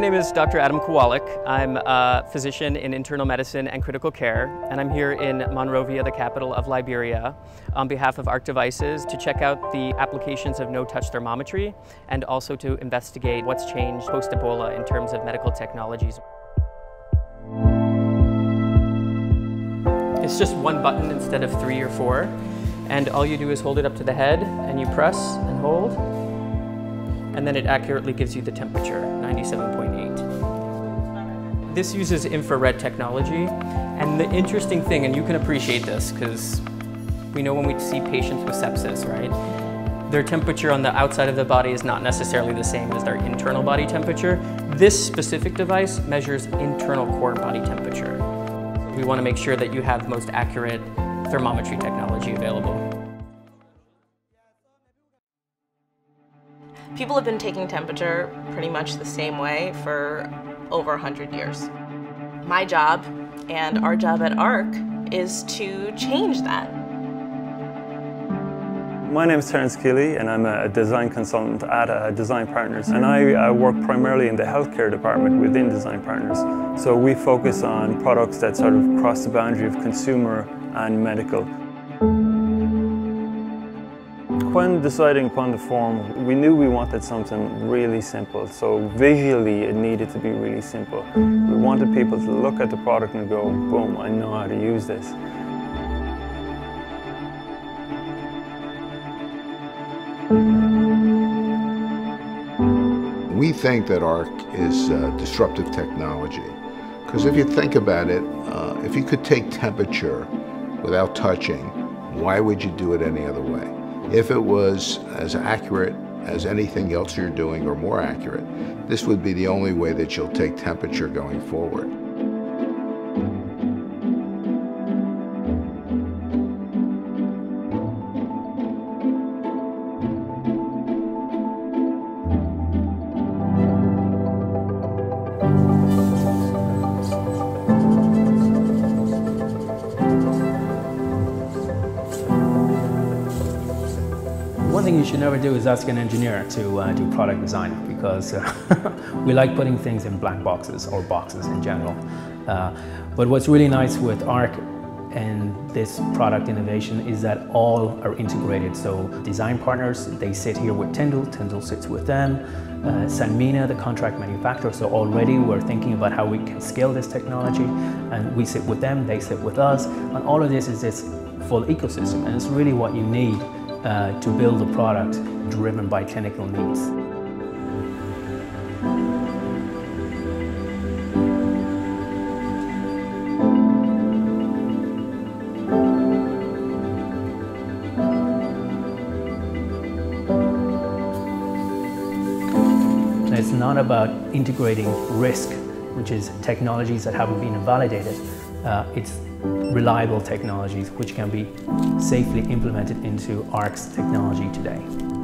my name is Dr. Adam Kowalik. I'm a physician in internal medicine and critical care, and I'm here in Monrovia, the capital of Liberia, on behalf of ARC Devices to check out the applications of no-touch thermometry and also to investigate what's changed post-Ebola in terms of medical technologies. It's just one button instead of three or four, and all you do is hold it up to the head and you press and hold, and then it accurately gives you the temperature, 97.8. This uses infrared technology, and the interesting thing, and you can appreciate this because we know when we see patients with sepsis, right? Their temperature on the outside of the body is not necessarily the same as their internal body temperature. This specific device measures internal core body temperature. We want to make sure that you have most accurate thermometry technology available. People have been taking temperature pretty much the same way for over 100 years. My job and our job at ARC is to change that. My name is Terence Keeley and I'm a design consultant at uh, Design Partners and I uh, work primarily in the healthcare department within Design Partners. So we focus on products that sort of cross the boundary of consumer and medical. When deciding upon the form, we knew we wanted something really simple. So visually, it needed to be really simple. We wanted people to look at the product and go, boom, I know how to use this. We think that ARC is uh, disruptive technology. Because if you think about it, uh, if you could take temperature without touching, why would you do it any other way? If it was as accurate as anything else you're doing or more accurate, this would be the only way that you'll take temperature going forward. One thing you should never do is ask an engineer to uh, do product design because uh, we like putting things in black boxes or boxes in general. Uh, but what's really nice with ARC and this product innovation is that all are integrated. So design partners, they sit here with Tyndall, Tyndall sits with them, uh, Sanmina, the contract manufacturer. So already we're thinking about how we can scale this technology and we sit with them, they sit with us. And all of this is this full ecosystem and it's really what you need uh, to build a product driven by clinical needs. it's not about integrating risk, which is technologies that haven't been validated. Uh, it's reliable technologies which can be safely implemented into ARC's technology today.